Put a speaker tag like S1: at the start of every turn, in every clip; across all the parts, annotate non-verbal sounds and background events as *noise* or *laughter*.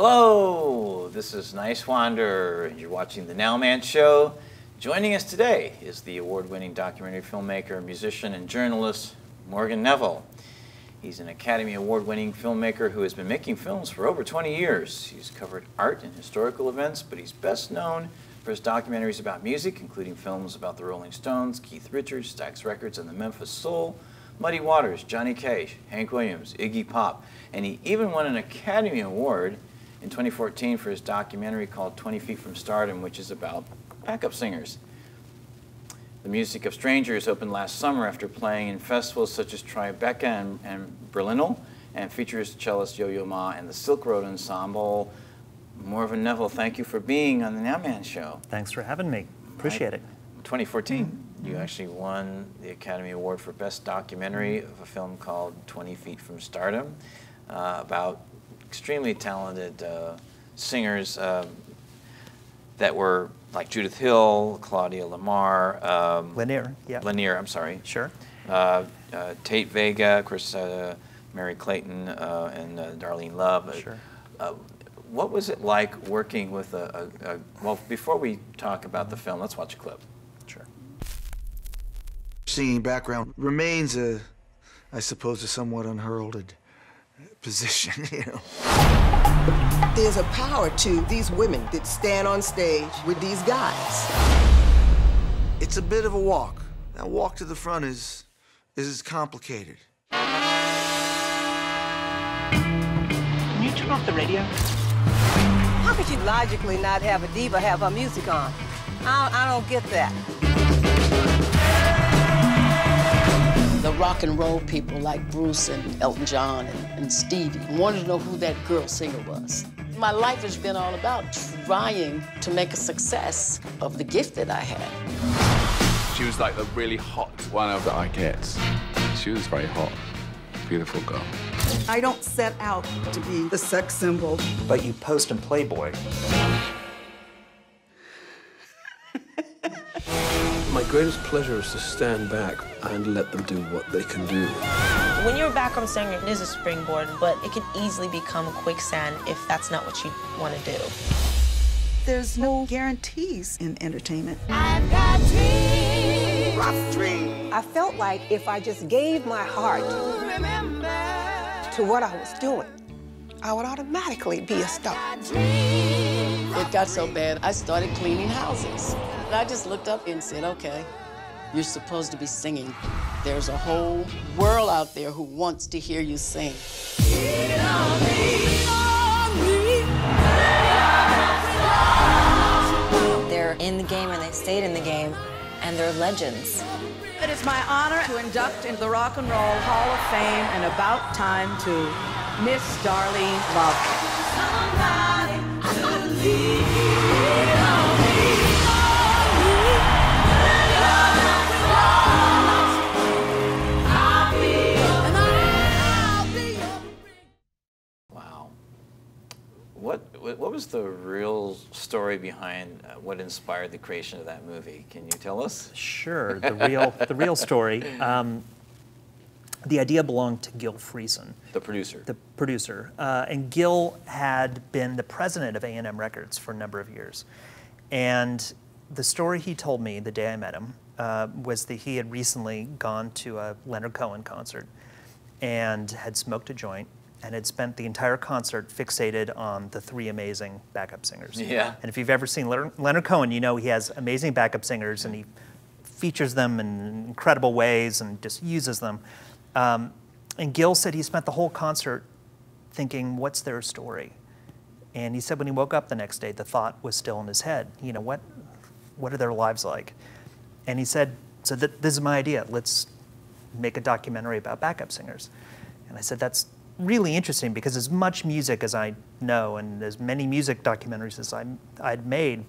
S1: Hello, this is Niswander, and you're watching The Nowman Show. Joining us today is the award winning documentary filmmaker, musician, and journalist Morgan Neville. He's an Academy Award winning filmmaker who has been making films for over 20 years. He's covered art and historical events, but he's best known for his documentaries about music, including films about the Rolling Stones, Keith Richards, Stax Records, and the Memphis Soul, Muddy Waters, Johnny Cash, Hank Williams, Iggy Pop, and he even won an Academy Award in 2014 for his documentary called 20 Feet from Stardom, which is about backup singers. The Music of Strangers opened last summer after playing in festivals such as Tribeca and, and Berlinale, and features cellist Yo-Yo Ma and the Silk Road Ensemble. Morgan Neville, thank you for being on the Nowman Show.
S2: Thanks for having me. Appreciate it.
S1: 2014, mm-hmm. you actually won the Academy Award for Best Documentary of a film called 20 Feet from Stardom uh, about extremely talented uh, singers um, that were like Judith Hill, Claudia Lamar, um,
S2: Lennear, yeah,
S1: Lennear. I'm sorry.
S2: Sure.
S1: Uh, uh, Tata Vega, of course, uh, Merry Clayton, uh, and uh, Darlene Love.
S2: Sure.
S1: what was it like working with a, a, a, well? Before we talk about the film, let's watch a clip.
S2: Sure.
S3: Singing background remains a, I suppose, a somewhat unheralded position, *laughs* you know.
S4: There's a power to these women that stand on stage with these guys.
S3: It's a bit of a walk. That walk to the front is is complicated.
S5: Can you turn off the radio?
S4: How could you logically not have a diva have her music on? I, I don't get that.
S6: The rock and roll people like Bruce and Elton John and, and Stevie wanted to know who that girl singer was. My life has been all about trying to make a success of the gift that I had.
S7: She was like the really hot one of the Ikettes. She was very hot, beautiful girl.
S8: I don't set out to be the sex symbol.
S2: But you post in Playboy. *laughs*
S9: My greatest pleasure is to stand back and let them do what they can do.
S10: When you're a background singer, it is a springboard, but it can easily become a quicksand if that's not what you want to do.
S8: There's no guarantees in entertainment.
S4: I've got dreams. Rough dreams. I felt like if I just gave my heart to what I was doing, I would automatically be a star.
S6: It got so bad, I started cleaning houses. And I just looked up and said, okay, you're supposed to be singing. There's a whole world out there who wants to hear you sing.
S10: They're in the game and they stayed in the game, and they're legends.
S11: It is my honor to induct into the Rock and Roll Hall of Fame and about time to Miss Darlene Love.
S1: Was the real story behind uh, what inspired the creation of that movie? Can you tell us?
S2: Sure. The real, the real story. *laughs* Um, the idea belonged to Gil Friesen.
S1: The producer.
S2: The producer. Uh, and Gil had been the president of A&M Records for a number of years. And the story he told me the day I met him uh, was that he had recently gone to a Leonard Cohen concert and had smoked a joint and had spent the entire concert fixated on the three amazing backup singers.
S1: Yeah.
S2: And if you've ever seen Leonard Cohen, you know he has amazing backup singers and he features them in incredible ways and just uses them. Um, and Gil said he spent the whole concert thinking, what's their story? And he said when he woke up the next day, the thought was still in his head. You know, what, what are their lives like? And he said, so th this is my idea. Let's make a documentary about backup singers. And I said, that's really interesting because as much music as I know and as many music documentaries as I, I'd made,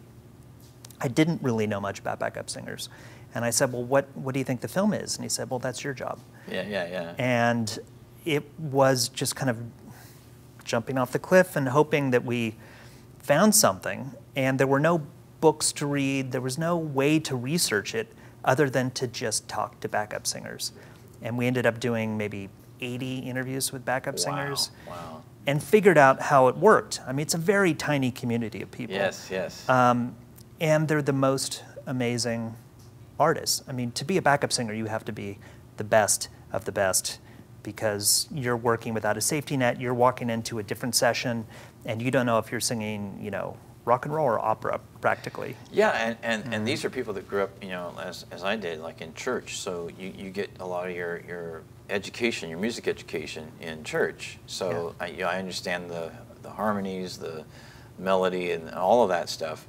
S2: I didn't really know much about backup singers. And I said, well, what, what do you think the film is? And he said, well, that's your job.
S1: Yeah, yeah, yeah.
S2: And it was just kind of jumping off the cliff and hoping that we found something. And there were no books to read, there was no way to research it other than to just talk to backup singers. And we ended up doing maybe 80 interviews with backup
S1: wow,
S2: singers.
S1: Wow.
S2: and figured out how it worked. I mean, it's a very tiny community of people.
S1: Yes, yes.
S2: Um, and they're the most amazing artists. I mean, to be a backup singer, you have to be the best of the best because you're working without a safety net. You're walking into a different session, and you don't know if you're singing, you know, rock and roll or opera, practically.
S1: Yeah, and, and,
S2: Mm-hmm.
S1: and these are people that grew up, you know, as, as I did, like in church. So you, you get a lot of your, your education, your music education in church. So I, you know, I understand the, the harmonies, the melody, and all of that stuff.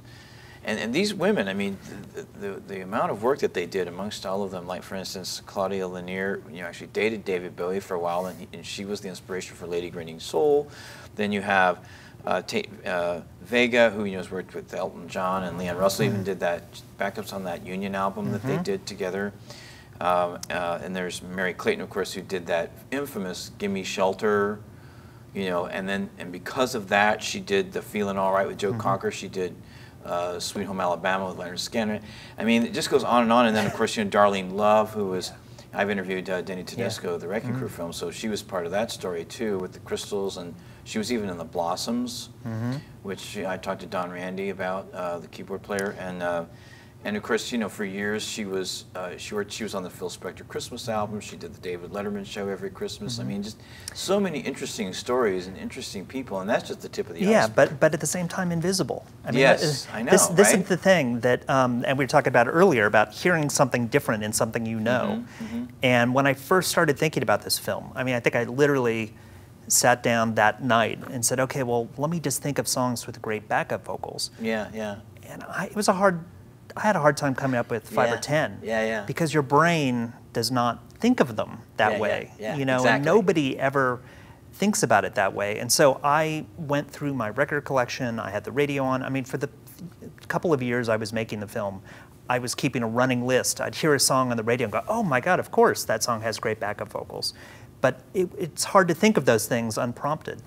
S1: And, and these women, I mean, the, the, the amount of work that they did amongst all of them, like for instance, Claudia Lennear, you know, actually dated David Bowie for a while, and, he, and she was the inspiration for Lady Grinning Soul. Then you have uh, uh, Vega, who you know has worked with Elton John and Leon Russell, even did that backups on that Union album that they
S2: Mhm.
S1: did together. Um, uh, and there's Merry Clayton, of course, who did that infamous "Gimme Shelter," you know, and then and because of that, she did the "Feeling All Right" with Joe
S2: Mhm.
S1: Cocker. She did uh, "Sweet Home Alabama" with Lynyrd Skynyrd. I mean, it just goes on and on. And then, of course, you know, Darlene Love, who was I've interviewed uh, Denny Tedesco, the Wrecking
S2: Mhm.
S1: Crew film, so she was part of that story too with the crystals, and she was even in the Blossoms,
S2: Mhm.
S1: which I talked to Don Randi about, uh, the keyboard player, and uh, and of course, you know, for years she was uh, she worked, she was on the Phil Spector Christmas album. She did the David Letterman show every Christmas. I
S2: Mhm.
S1: mean, just so many interesting stories and interesting people, and that's just the tip of the
S2: Yeah,
S1: iceberg.
S2: but but at the same time invisible. I mean,
S1: Yes, I know,
S2: This, this
S1: right?
S2: is the thing that, um, and we were talking about earlier about hearing something different in something you know.
S1: Mhm, mhm.
S2: And when I first started thinking about this film, I mean, I think I literally sat down that night and said, okay, well, let me just think of songs with great backup vocals.
S1: Yeah, yeah.
S2: And I, it was a hard, I had a hard time coming up with five
S1: Yeah,
S2: or ten.
S1: yeah, yeah.
S2: Because your brain does not think of them that
S1: Yeah, yeah,
S2: way.
S1: yeah,
S2: you know, and
S1: exactly.
S2: nobody ever thinks about it that way. And so I went through my record collection. I had the radio on. I mean, for the couple of years I was making the film, I was keeping a running list. I'd hear a song on the radio and go, "Oh my God! Of course, that song has great backup vocals." But it, it's hard to think of those things unprompted.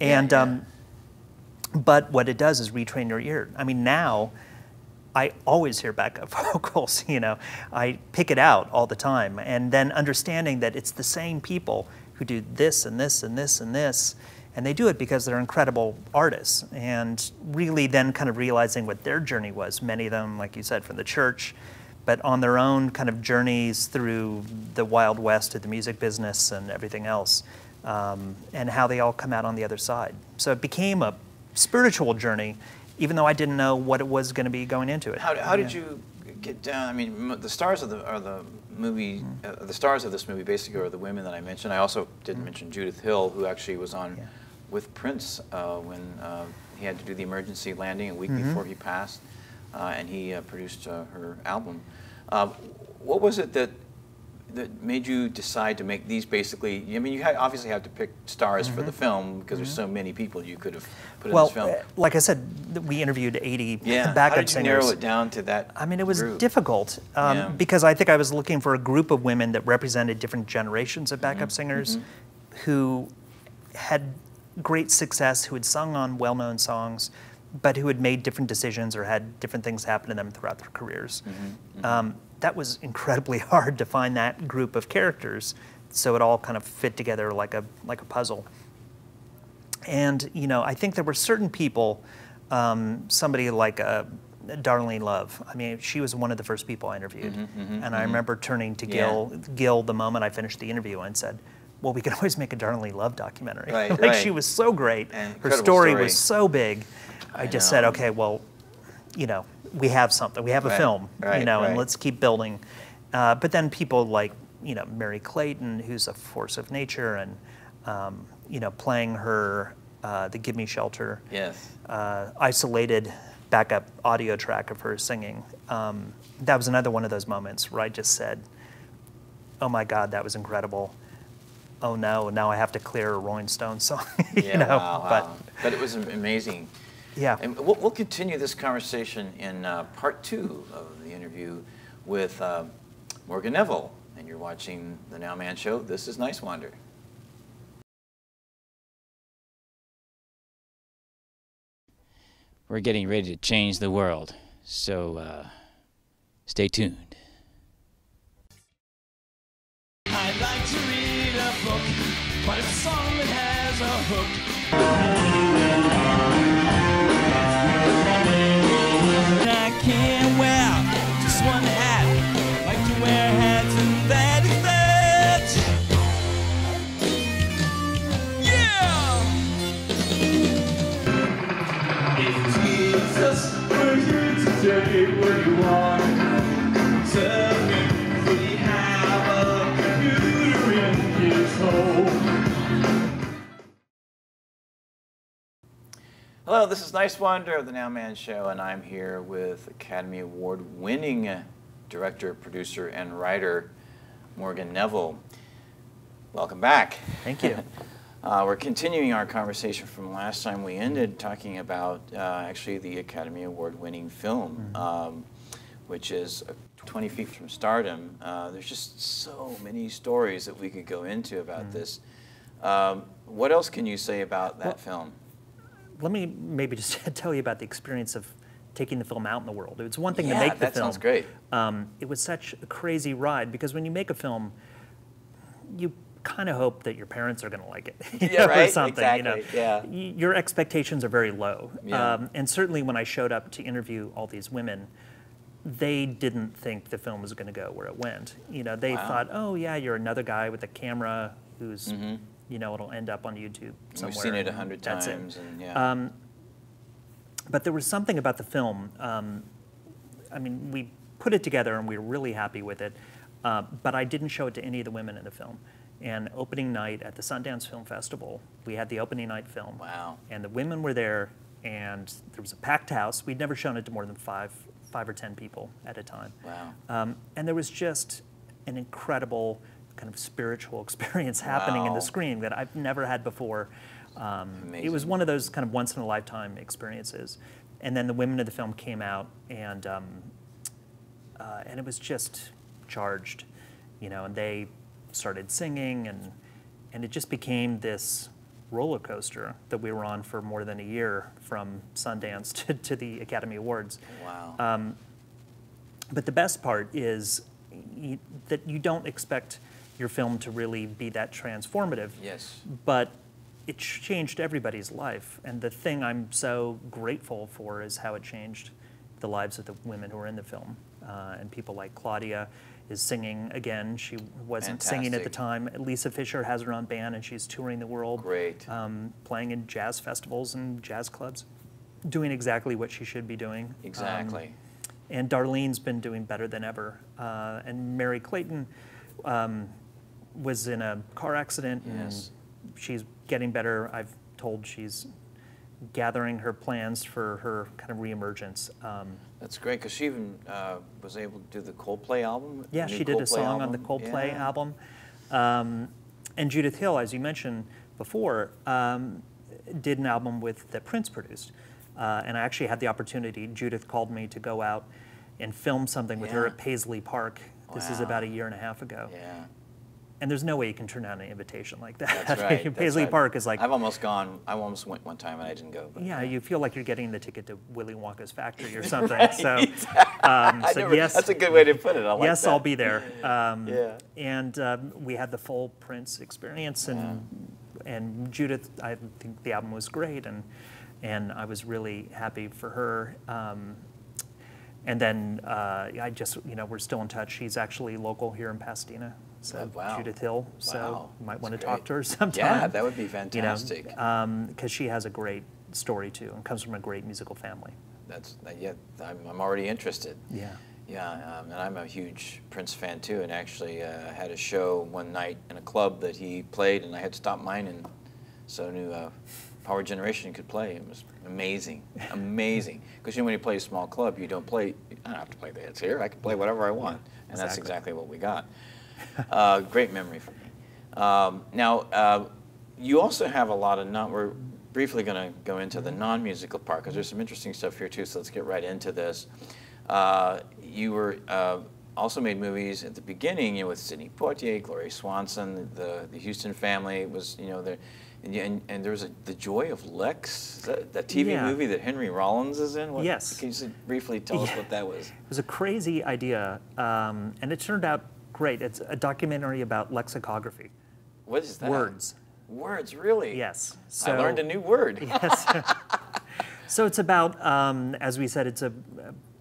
S2: And Um, but what it does is retrain your ear. I mean, now I always hear backup *laughs* vocals, you know. I pick it out all the time. And then understanding that it's the same people who do this and this and this and this. And they do it because they're incredible artists. And really then kind of realizing what their journey was. Many of them, like you said, from the church, but on their own kind of journeys through the Wild West to the music business and everything else. Um, and how they all come out on the other side. So it became a spiritual journey, even though I didn't know what it was going to be going into it.
S1: How, how did
S2: Yeah.
S1: you get down? I mean, the stars of the are the movie, uh, the stars of this movie basically are the women that I mentioned. I also didn't mention Judith Hill, who actually was on with Prince uh, when uh, he had to do the emergency landing a week
S2: Mhm.
S1: before he passed, uh, and he uh, produced uh, her album. Uh, what was it that that made you decide to make these basically? I mean, you had, obviously had to pick stars for the
S2: Mhm.
S1: film because there's
S2: Mhm.
S1: so many people you could have put
S2: well,
S1: in this film.
S2: uh, like I said, we interviewed 80
S1: yeah,
S2: backup
S1: how did you
S2: singers.
S1: narrow it down to that?
S2: I mean, it was
S1: group?
S2: difficult um,
S1: Yeah.
S2: because I think I was looking for a group of women that represented different generations of backup
S1: Mhm,
S2: singers
S1: mhm.
S2: who had great success, who had sung on well known songs, but who had made different decisions or had different things happen to them throughout their careers.
S1: Mhm,
S2: Um, that was incredibly *laughs* hard to find that group of characters so it all kind of fit together like a, like a puzzle. And, you know, I think there were certain people, um, somebody like uh, Darlene Love. I mean, she was one of the first people I interviewed.
S1: Mhm, mhm,
S2: and I
S1: mhm.
S2: remember turning to
S1: Yeah.
S2: Gil, Gil the moment I finished the interview and said, well, we could *laughs* always make a Darlene Love documentary.
S1: Right, *laughs*
S2: like,
S1: right.
S2: she was so great.
S1: And
S2: Her story,
S1: story.
S2: was so big. I,
S1: I
S2: just
S1: know.
S2: said, okay, well, you know, we have something. We have a
S1: Right,
S2: film, you know,
S1: right.
S2: and let's keep building. Uh, but then people like, you know, Merry Clayton, who's a force of nature, and, um, you know, playing her, uh, the Give Me Shelter,
S1: Yes.
S2: uh, isolated backup audio track of her singing. Um, that was another one of those moments where I just said, oh my God, that was incredible. Oh no, now I have to clear a Rolling Stones song. *laughs* you
S1: Yeah,
S2: know,
S1: wow,
S2: but
S1: wow. But it was amazing.
S2: Yeah.
S1: And we'll, we'll continue this conversation in uh, part two of the interview with uh, Morgan Neville. And you're watching The Nowman Show. This is Niswander. We're getting ready to change the world. So uh, stay tuned.
S12: I'd like to read a book, but a song that has a hook.
S1: Hello, this is Niswander of the Nowman Show, and I'm here with Academy Award winning director, producer, and writer Morgan Neville. Welcome back.
S2: Thank you. *laughs*
S1: uh, we're continuing our conversation from last time we ended talking about uh, actually the Academy Award winning film,
S2: Mm-hmm.
S1: um, which is uh, 20 Feet from Stardom. Uh, there's just so many stories that we could go into about
S2: Mm-hmm.
S1: this. Um, what else can you say about that
S2: Well,
S1: film?
S2: Let me maybe just *laughs* tell you about the experience of taking the film out in the world. It's one thing
S1: Yeah,
S2: to make the
S1: that
S2: film.
S1: sounds great.
S2: Um, it was such a crazy ride because when you make a film, you kind of hope that your parents are going to like it, *laughs*
S1: Yeah,
S2: know, or
S1: right,
S2: something. You know,
S1: exactly, yeah.
S2: Y- your expectations are very low.
S1: Yeah.
S2: Um, and certainly when I showed up to interview all these women, they didn't think the film was going to go where it went. You know, they
S1: Wow.
S2: thought, oh yeah, you're another guy with a camera who's, you know, it'll end up on YouTube somewhere.
S1: We've seen it a hundred
S2: that's it.
S1: and yeah.
S2: Um, but there was something about the film. Um, I mean, we put it together and we were really happy with it. Uh, but I didn't show it to any of the women in the film. And opening night at the Sundance Film Festival, we had the opening night film.
S1: Wow.
S2: And the women were there, and there was a packed house. We'd never shown it to more than five, five or ten people at a time.
S1: Wow.
S2: Um, and there was just an incredible kind of spiritual *laughs* experience happening in the screen that I've never had before. Um, it was one of those kind of once in a lifetime experiences. And then the women of the film came out, and um, uh, and it was just charged, you know. And they started singing, and and it just became this roller coaster that we were on for more than a year from Sundance *laughs* to, to the Academy Awards.
S1: Wow.
S2: Um, but the best part is y that you don't expect your film to really be that transformative.
S1: Yes.
S2: But it changed everybody's life. And the thing I'm so grateful for is how it changed the lives of the women who were in the film. Uh, and people like Claudia is singing again. She wasn't singing at the time. Lisa Fischer has her own band and she's touring the world.
S1: Great.
S2: Um, playing in jazz festivals and jazz clubs, doing exactly what she should be doing. Um,
S1: Exactly.
S2: and Darlene's been doing better than ever. Uh, and Merry Clayton um, was in a car accident,
S1: Yes.
S2: and she's getting better. I've told she's gathering her plans for her kind of reemergence. Um,
S1: That's great because she even uh, was able to do the Coldplay album.
S2: yeah, she did a
S1: Coldplay
S2: song on the. Coldplay
S1: Yeah.
S2: album. Um, and Judith Hill, as you mentioned before, um, did an album with that Prince produced. Uh, and I actually had the opportunity. Judith called me to go out and film something with her at Paisley Park. This is about a year and a half ago.
S1: Yeah.
S2: And there's no way you can turn down an invitation like that.
S1: That's *laughs* right.
S2: Paisley
S1: right.
S2: Park is like,
S1: I've almost gone. I almost went one time and I didn't go. But
S2: yeah, you feel like you're getting the ticket to Willy Wonka's factory or *laughs* something.
S1: Right.
S2: So, *laughs* um, so
S1: never-
S2: yes,
S1: that's a good way to put it. I like
S2: yes. I'll be there. Um,
S1: Yeah.
S2: And um, we had the full Prince experience, and and Judith, I think the album was great, and and I was really happy for her. Um, and then uh, I just, you know, we're still in touch. She's actually local here in Pasadena, so
S1: Oh, wow.
S2: Judith Hill. So
S1: Wow.
S2: you might want to talk to her *laughs* sometime.
S1: Yeah, that would be fantastic.
S2: Because she has a great story too, and comes from a great musical family.
S1: That's yeah. I'm, I'm already interested.
S2: Yeah.
S1: Yeah, um, and I'm a huge Prince fan too. And actually, uh, had a show one night in a club that he played, and I had to stop mine, and so knew uh, Power Generation could play. It was amazing, *laughs* amazing. Because you know, when you play a small club, you don't play. I don't have to play the hits here. I can play whatever I want, and that's
S2: exactly.
S1: exactly what we got. Uh, great memory for me. Um, now, uh, you also have a lot of non. We're briefly going to go into the non-musical part because there's some interesting stuff here too. So let's get right into this. Uh, you were uh, also made movies at the beginning, you know, with Sidney Poitier, Gloria Swanson, the the Huston family was, you know, there. And, and, there was a, The Joy of Lex, that, that TV
S2: Yeah.
S1: movie that Henry Rollins is in? What,
S2: Yes.
S1: Can you briefly tell us what that was?
S2: It was a crazy idea, um, and it turned out great. It's a documentary about lexicography.
S1: What is that?
S2: Words.
S1: Words, really?
S2: Yes.
S1: I learned a new word.
S2: yes. *laughs* so it's about, um, as we said, it's a,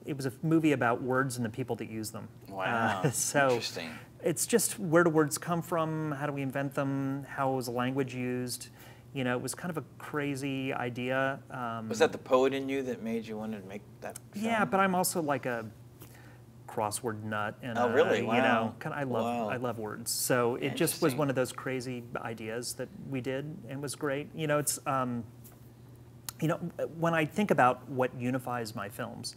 S2: it was a movie about words and the people that use them.
S1: Wow.
S2: Uh, *laughs* so
S1: Interesting.
S2: it's just where do words come from? How do we invent them? How was language used? You know, it was kind of a crazy idea. Um,
S1: Was that the poet in you that made you want to make that?
S2: Yeah, but I'm also like a crossword nut, and
S1: Oh, really?
S2: you know, kind of, I love
S1: Wow.
S2: I love words. So it just was one of those crazy ideas that we did, and was great. You know, it's um, you know, when I think about what unifies my films,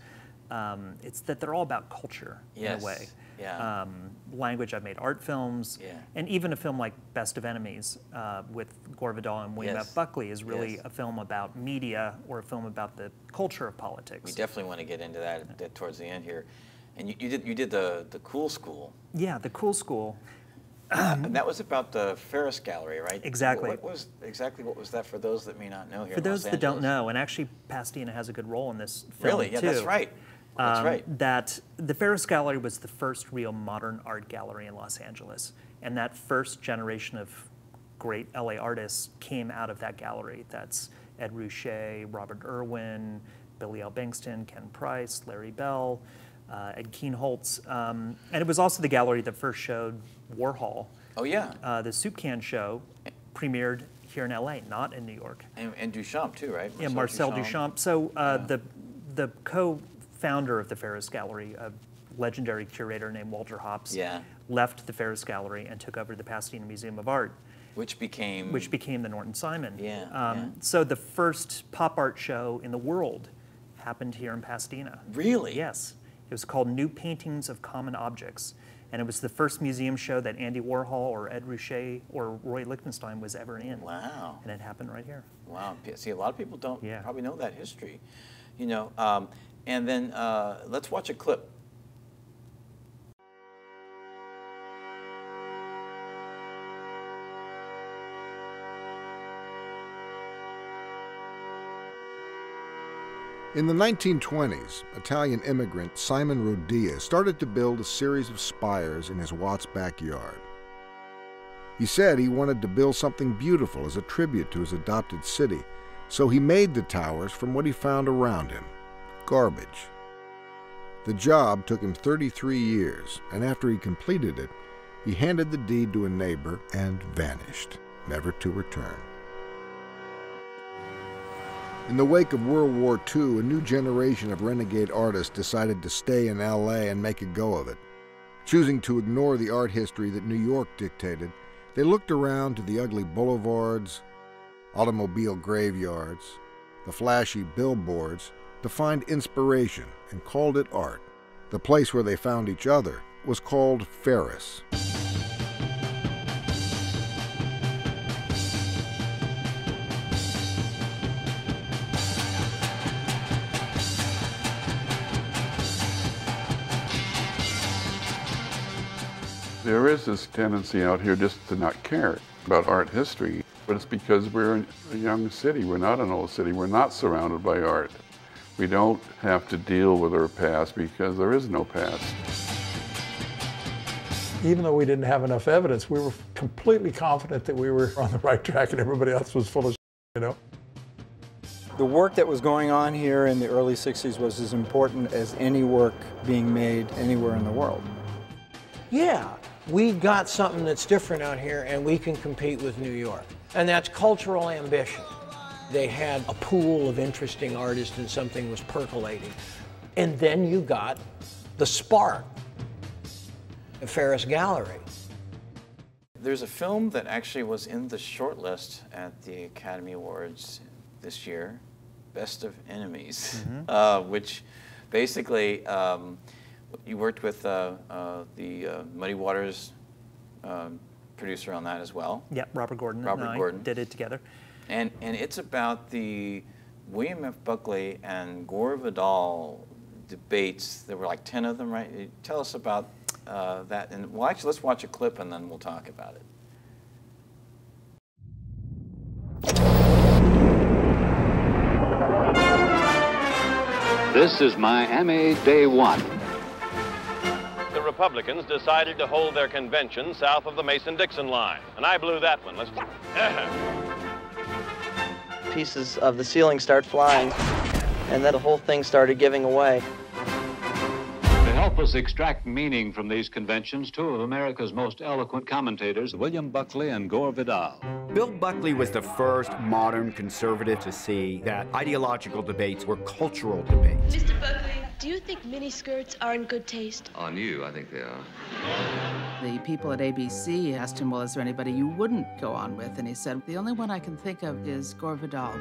S2: um, it's that they're all about culture
S1: Yes.
S2: in a way.
S1: Yeah.
S2: Um, language. I've made art films,
S1: Yeah.
S2: and even a film like Best of Enemies uh, with Gore Vidal and William
S1: Yes.
S2: F. Buckley is really
S1: Yes.
S2: a film about media or a film about the culture of politics.
S1: We definitely want to get into that, that towards the end here. And you, you did you did the the cool school.
S2: Yeah, the cool school.
S1: and that was about the Ferus Gallery, right?
S2: Exactly.
S1: What was exactly what was that for those that may not know here?
S2: For those that don't know, and actually Pasadena has a good role in this film
S1: Really? Yeah, that's right. That's
S2: um,
S1: right.
S2: That the Ferus Gallery was the first real modern art gallery in Los Angeles, and that first generation of great LA artists came out of that gallery. That's Ed Ruscha, Robert Irwin, Billy Al Bengston, Ken Price, Larry Bell, uh, Ed Kienholz, um, and it was also the gallery that first showed Warhol.
S1: Oh yeah.
S2: Uh, the Soup Can Show premiered here in LA, not in New York.
S1: And, and Duchamp too, right?
S2: Yeah, Marcel Duchamp. So uh, the the co-founder of the Ferus Gallery, a legendary curator named Walter Hopps,
S1: Yeah.
S2: left the Ferus Gallery and took over the Pasadena Museum of Art,
S1: Which became
S2: which became the Norton Simon.
S1: Yeah,
S2: Um,
S1: yeah.
S2: So the first pop art show in the world happened here in Pasadena.
S1: Really?
S2: Yes. It was called New Paintings of Common Objects. And it was the first museum show that Andy Warhol or Ed Ruscha or Roy Lichtenstein was ever in.
S1: Wow.
S2: And it happened right here.
S1: Wow. See, a lot of people don't
S2: Yeah.
S1: probably know that history, you know. Um, and then uh, let's watch a clip.
S13: In the 1920s, Italian immigrant Simon Rodia started to build a series of spires in his Watts backyard. He said he wanted to build something beautiful as a tribute to his adopted city, so he made the towers from what he found around him garbage. The job took him 33 years, and after he completed it, he handed the deed to a neighbor and vanished, never to return. In the wake of World War II, a new generation of renegade artists decided to stay in LA and make a go of it. Choosing to ignore the art history that New York dictated, they looked around to the ugly boulevards, automobile graveyards, the flashy billboards to find inspiration and called it art. The place where they found each other was called Ferus.
S7: There is this tendency out here just to not care about art history, but it's because we're a young city. We're not an old city. We're not surrounded by art. We don't have to deal with our past because there is no past.
S14: Even though we didn't have enough evidence, we were completely confident that we were on the right track and everybody else was full of you know.
S15: The work that was going on here in the early 60s was as important as any work being made anywhere in the world.
S16: Yeah, we got something that's different out here and we can compete with New York. And that's cultural ambition. They had a pool of interesting artists and something was percolating. And then you got the spark, the Ferus Gallery.
S1: There's a film that actually was in the shortlist at the Academy Awards this year, Best of Enemies,
S2: Mhm.
S1: uh, which basically um, you worked with uh, uh, the uh, Muddy Waters um, producer on that as well.
S2: Yeah, Robert Gordon
S1: Robert
S2: and I did it together.
S1: And, and it's about the William F. Buckley and Gore Vidal debates. There were like 10 of them, right? Tell us about uh, that. And well, actually, let's watch a clip and then we'll talk about it.
S17: This is Miami Day One.
S18: The
S17: Republicans decided to hold their convention south of the Mason-Dixon line. And I blew that one. Let's... *laughs*
S18: Pieces of the ceiling start flying, and then the whole thing started giving away.
S19: To help us extract meaning from these conventions, two of America's most eloquent commentators, William Buckley and Gore Vidal.
S20: Bill Buckley was the first modern conservative to see that ideological debates were cultural debates.
S21: Mr. Buckley, do you think miniskirts are in good taste?
S22: On you, I think they are.
S23: The people at ABC asked him, Well, is there anybody you wouldn't go on with? And he said, The only one I can think of is Gore Vidal.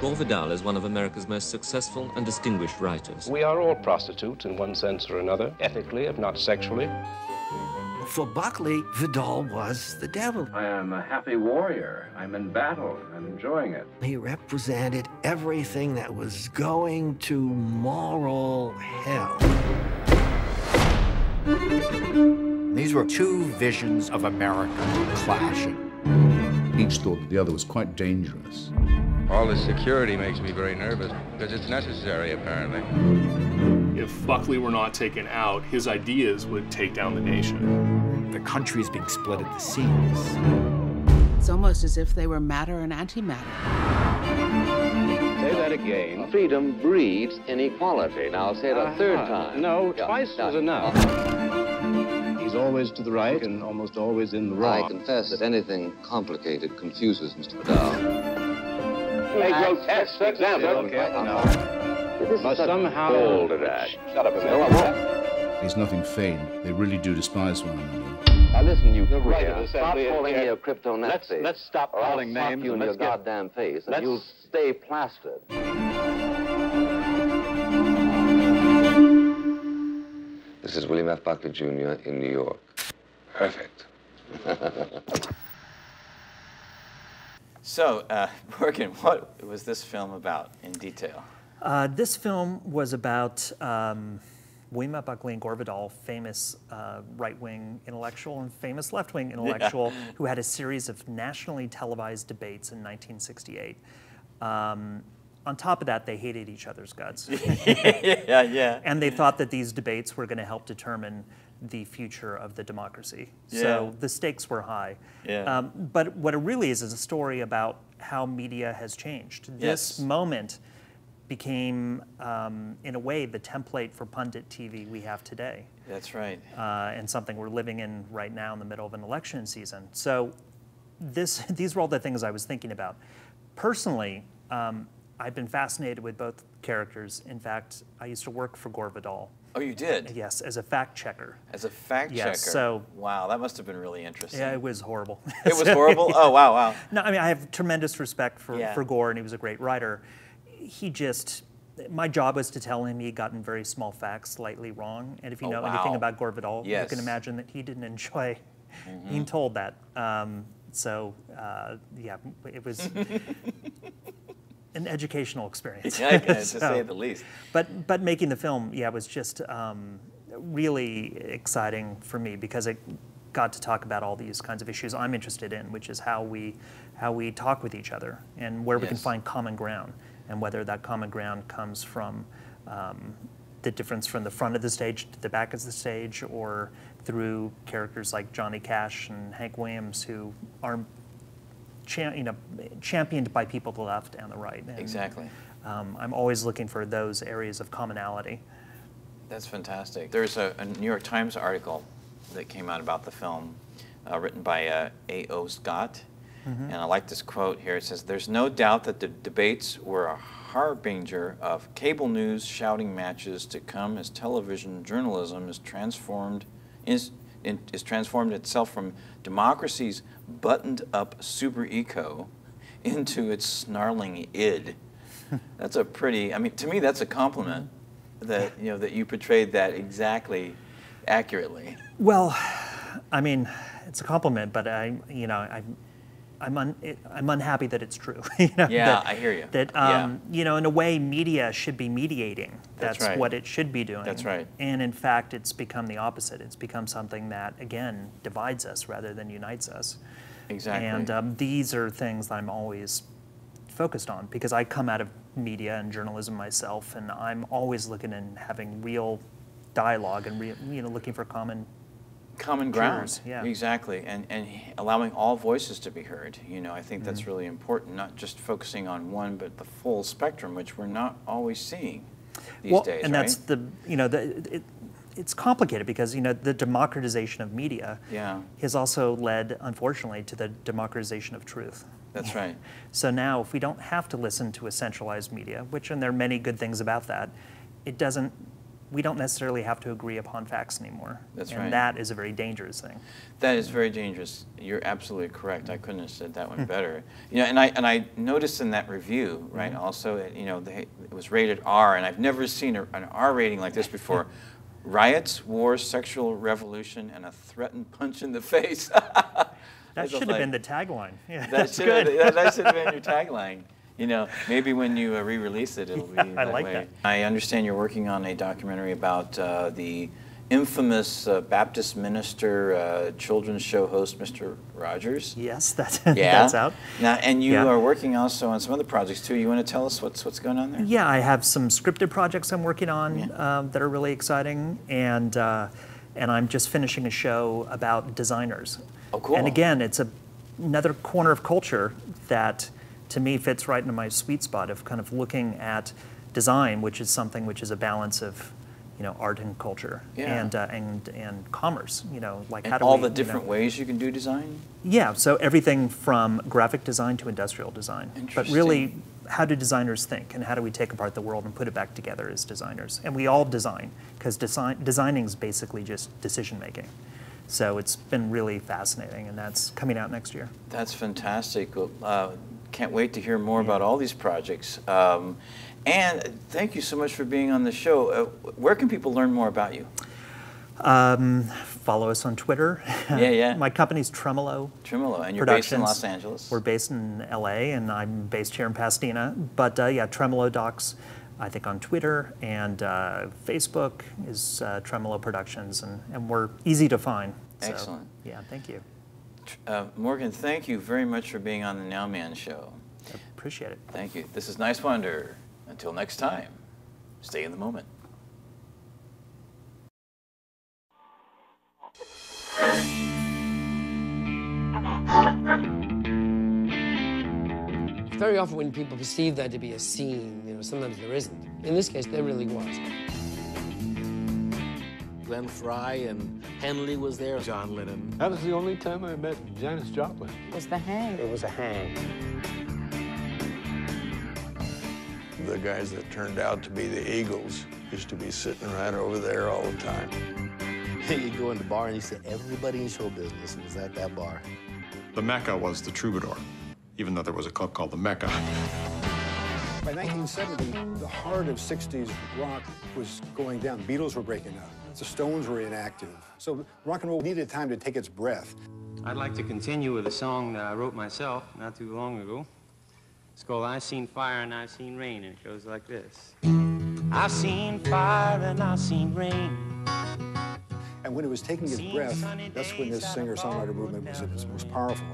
S24: Gore Vidal is one of America's most successful and distinguished writers.
S25: We are all prostitutes in one sense or another, ethically, if not sexually.
S26: For Buckley, Vidal was the devil.
S22: I am a happy warrior. I'm in battle. I'm enjoying it.
S26: He represented everything that was going to moral hell.
S20: These were two visions of America clashing.
S27: Each thought that the other was quite dangerous.
S28: All this security makes me very nervous because it's necessary, apparently.
S29: If Buckley were not taken out, his ideas would take down the nation.
S20: The country is being split at the seams.
S23: It's almost as if they were matter and antimatter.
S22: Say that again. Freedom breeds inequality. Now say it a uh-huh. third time.
S25: No, twice
S22: yeah.
S25: is enough.
S22: He's always to the right and almost always in the wrong. I confess that anything complicated confuses Mr. Vidal.
S25: A grotesque example.
S22: Okay, no.
S25: Must somehow
S22: bold at
S25: Shut up a
S22: No, I
S25: minute.
S27: There's nothing feigned. They really do despise one another.
S22: Now listen, you
S25: right of the
S22: Stop calling
S25: here.
S22: me a crypto
S25: Let's-
S22: Nazi.
S25: let's stop
S22: or I'll
S25: calling
S22: slap
S25: names
S22: you in your
S25: let's get-
S22: goddamn face, and
S25: let's-
S22: you'll stay plastered. This is William F. Buckley Jr. in New York. Perfect. *laughs*
S1: So, uh, *laughs* Morgan, what was this film about in detail?
S2: Uh, this film was about um, William. Buckley and Gore Vidal, famous uh, right-wing intellectual and famous left-wing intellectual, who had a series of nationally televised debates in 1968. Um, on top of that, they hated each other's guts. *laughs*
S1: Yeah, yeah.
S2: And they thought that these debates were going to help determine the future of the democracy.
S1: Yeah.
S2: So the stakes were high.
S1: Yeah.
S2: Um, but what it really is is a story about how media has changed. This
S1: Yes.
S2: moment became, um, in a way, the template for pundit TV we have today,
S1: That's right.
S2: uh, and something we're living in right now in the middle of an election season. So, this, *laughs* these were all the things I was thinking about. Personally, um, I've been fascinated with both characters. In fact, I used to work for Gore Vidal.
S1: Oh, you did?
S2: Yes, as a fact checker.
S1: As a fact checker.
S2: Yes, so
S1: wow, that must have been really interesting.
S2: yeah, it was horrible.
S1: It was horrible? *laughs* Oh, wow, wow.
S2: No, I mean, I have tremendous respect for,
S1: Yeah.
S2: for Gore, and he was a great writer. He just, my job was to tell him he'd gotten very small facts slightly wrong. And if you
S1: Oh,
S2: know anything
S1: wow.
S2: about Gore Vidal, you can imagine that he didn't enjoy
S1: Mhm.
S2: being told that. Um, so, uh, yeah, it was an educational experience.
S1: Yeah, to *laughs* say the least.
S2: But, but making the film, yeah, was just um, really exciting for me because it got to talk about all these kinds of issues I'm interested in, which is how we, how we talk with each other and where we can find common ground, and whether that common ground comes from um, the difference from the front of the stage to the back of the stage, or through characters like Johnny Cash and Hank Williams, who are you know, championed by people to the left and the right. And,
S1: Exactly.
S2: Um, I'm always looking for those areas of commonality.
S1: That's fantastic. There's a, a New York Times article that came out about the film, uh, written by uh, A.O. Scott.
S2: Mhm.
S1: And I like this quote here. It says, There's no doubt that the debates were a harbinger of cable news shouting matches to come as television journalism is transformed, is, in, is transformed itself from democracy's buttoned up superego into its snarling id. *laughs* That's a pretty, I mean, to me, that's a compliment that, you know, that you portrayed that exactly accurately.
S2: Well, I mean, it's a compliment, but I, you know, I'm, I'm, un, I'm unhappy that it's true. *laughs* you know,
S1: Yeah,
S2: that-
S1: I hear you.
S2: That,
S1: Yeah.
S2: um, you know, in a way, media should be mediating.
S1: That's
S2: That's
S1: right.
S2: what it should be doing.
S1: That's right.
S2: And in fact, it's become the opposite. It's become something that, again, divides us rather than unites us.
S1: Exactly.
S2: And um, these are things that I'm always focused on because I come out of media and journalism myself, and I'm always looking and having real dialogue and re, you know looking for common
S1: common ground.
S2: Yeah.
S1: Exactly, and and allowing all voices to be heard. You know, I think that's
S2: Mhm.
S1: really important. Not just focusing on one, but the full spectrum, which we're not always seeing these
S2: well,
S1: days.
S2: and
S1: right?
S2: that's the you know the it, it's complicated because you know the democratization of media
S1: Yeah.
S2: has also led unfortunately to the democratization of truth.
S1: That's *laughs* right.
S2: So now if we don't have to listen to a centralized media, which and there are many good things about that, it doesn't we don't necessarily have to agree upon facts anymore.
S1: That's
S2: and
S1: right.
S2: that is a very dangerous thing.
S1: That is very dangerous. You're absolutely correct. I couldn't have said that one better. You know, and I and I noticed in that review, right?
S2: Mhm.
S1: Also, it, you know, they, it was rated R, and I've never seen a, an R rating like this before. *laughs* Riots, wars, sexual revolution, and a threatened punch in the face. *laughs*
S2: That should have been the tagline. *laughs* Yeah,
S1: that
S2: that's good.
S1: Have, that, that should have been your tagline. You know, maybe when you uh, re-release it, it'll *laughs* be
S2: I like
S1: way.
S2: that.
S1: I understand you're working on a documentary about uh, the infamous uh, Baptist minister, uh, children's show host, Mr. Rogers.
S2: Yes, that's *laughs*
S1: Yeah.
S2: that's out.
S1: Now, and you
S2: Yeah.
S1: are working also on some other projects too. You want to tell us what's what's going on there?
S2: Yeah, I have some scripted projects I'm working on um, that are really exciting, and uh, and I'm just finishing a show about designers.
S1: Oh, cool.
S2: And again, it's a, another corner of culture that, to me, fits right into my sweet spot of kind of looking at design, which is something which is a balance of, you know, art and culture
S1: Yeah.
S2: and uh, and and commerce. You know, like
S1: And
S2: how do
S1: all
S2: we,
S1: the
S2: you know-
S1: different ways you can do design.
S2: yeah, so everything from graphic design to industrial design. But really, how do designers think and how do we take apart the world and put it back together as designers? And we all design, because design, designing is basically just decision making. So it's been really fascinating, and that's coming out next year.
S1: That's fantastic. Uh, can't wait to hear more about all these projects. Um, and thank you so much for being on the show. Uh, where can people learn more about you?
S2: Um, follow us on Twitter.
S1: Yeah, yeah. *laughs*
S2: My company's Tremolo.
S1: Tremolo, and you're based in Los Angeles.
S2: We're based in LA, and I'm based here in Pasadena. But uh, yeah, Tremolo Docs, I think on Twitter and uh, Facebook is uh, Tremolo Productions, and, and we're easy to find. So,
S1: Excellent.
S2: Yeah, thank you.
S1: Uh, Morgan, thank you very much for being on the Nowman Show.
S2: Appreciate it.
S1: Thank you. This is Niswander. Until next time, stay in the moment.
S30: Very often when people perceive that to be a scene, you know, sometimes there isn't. In this case, there really was.
S31: Glenn Frey and Henley was there. John Lennon.
S14: That was the only time I met Janis Joplin.
S30: It was the hang. It was a hang.
S32: The guys that turned out to be the Eagles used to be sitting right over there all the time. *laughs*
S31: you go in the bar and you say, everybody in show business was at that bar.
S33: The Mecca was the Troubadour, even though there was a club called the Mecca.
S34: By 1970, the heart of 60s rock was going down. The Beatles were breaking up. The Stones were inactive. So rock and roll needed time to take its breath.
S35: I'd like to continue with a song that I wrote myself not too long ago. It's called I've Seen Fire and I've Seen Rain, and it goes like this. I've seen fire and I've seen rain.
S34: And when it was taking its breath, that's when this singer-songwriter movement was at its most powerful.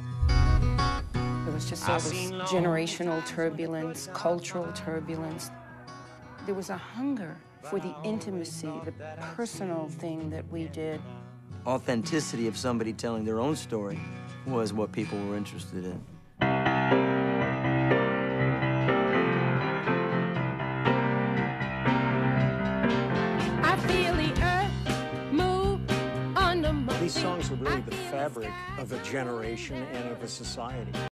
S36: There was just all this generational turbulence, cultural turbulence. There was a hunger for the intimacy, the personal thing that we did.
S37: Authenticity of somebody telling their own story was what people were interested in.
S38: I feel the earth move under my
S34: These songs are really the fabric of a generation and of a society.